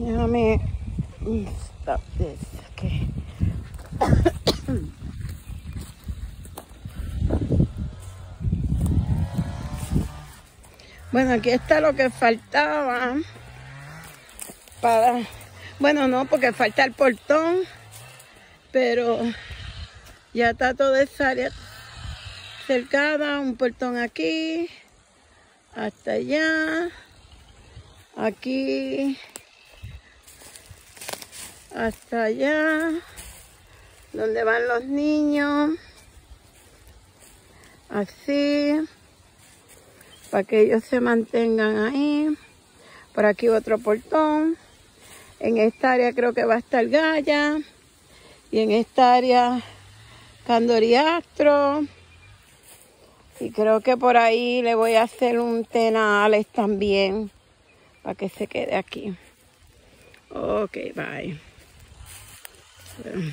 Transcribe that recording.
Déjame stop this. Okay. bueno, aquí está lo que faltaba para... Bueno, no, porque falta el portón, pero ya está toda esa área cercada, un portón aquí, hasta allá, aquí hasta allá, donde van los niños, así para que ellos se mantengan ahí. Por aquí otro portón. En esta área creo que va a estar Gaya. Y en esta área Candoriastro. Y creo que por ahí le voy a hacer un tenales también. Para que se quede aquí. Ok, bye. Yeah.